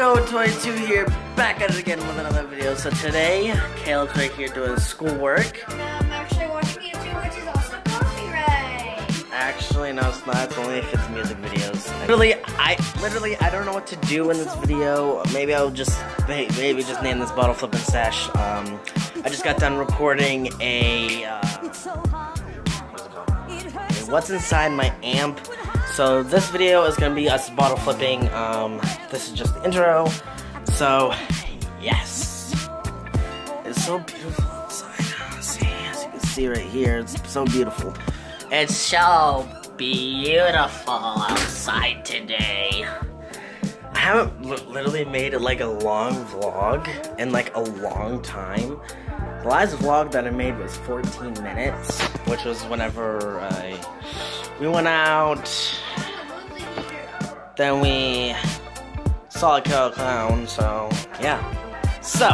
we're back at it again with another video. So today, Kale's right here doing schoolwork. And I'm actually watching YouTube, which is also copyright. Actually, no, it's not. It's only if it's music videos. Literally, I literally I don't know what to do in this video. Maybe I'll just maybe just name this bottle flipping stash. Um, I just got done recording a. Uh, what's inside my amp. So this video is gonna be us bottle flipping. Um, this is just the intro. So yes, it's so beautiful outside. See, as you can see right here, it's so beautiful. It's so beautiful outside today. I haven't li- literally made it like a long vlog in like a long time. The last vlog that I made was 14 minutes, which was whenever I we went out. Then we saw a killer clown. So yeah. So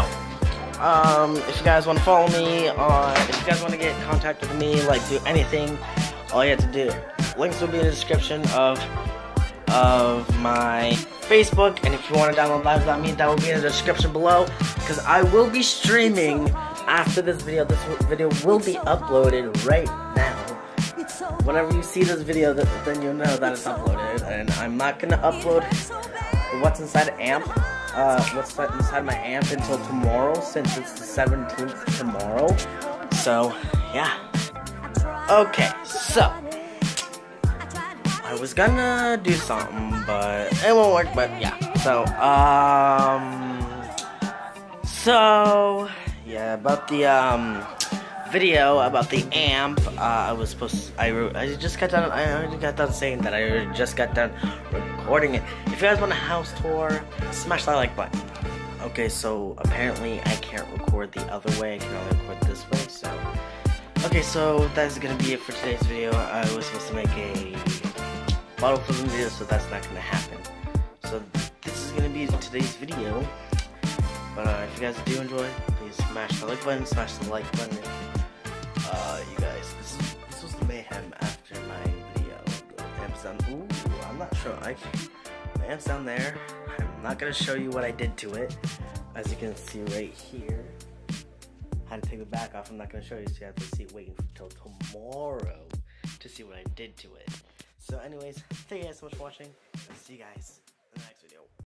um, if you guys want to follow me on, if you guys want to get in contact with me, like do anything, all you have to do, links will be in the description of of my Facebook, and if you want to download Live.me, that will be in the description below, because I will be streaming after this video. This video will be uploaded right now. Whenever you see this video, then you'll know that it's uploaded, and I'm not gonna upload what's inside amp, uh, what's inside my amp until tomorrow, since it's the 17th tomorrow. So, yeah. Okay, so. I was gonna do something, but it won't work, but yeah. So, um. So, yeah, about the, um. Video about the amp, uh, I was supposed. To, I wrote, I just got done. I already got done saying that. I just got done recording it. If you guys want a house tour, smash that like button. Okay, so apparently I can't record the other way. I can only record this way. So, okay, so that's gonna be it for today's video. I was supposed to make a bottle flipping video, so that's not gonna happen. So this is gonna be today's video. But uh, if you guys do enjoy, please smash the like button, smash the like button. Uh, you guys, this this was the mayhem after my video. Down. Ooh, I'm not sure. I my amp's down there. I'm not gonna show you what I did to it, as you can see right here. I had to take the back off. I'm not gonna show you, so you have to see waiting until tomorrow to see what I did to it. So, anyways, thank you guys so much for watching. I'll see you guys in the next video.